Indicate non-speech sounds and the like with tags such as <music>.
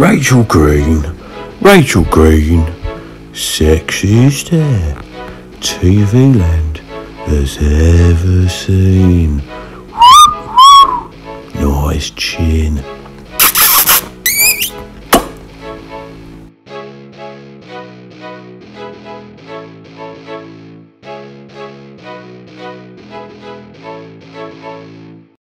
Rachel Green, Rachel Green, sexiest stare, TV land has ever seen. <laughs> Nice chin.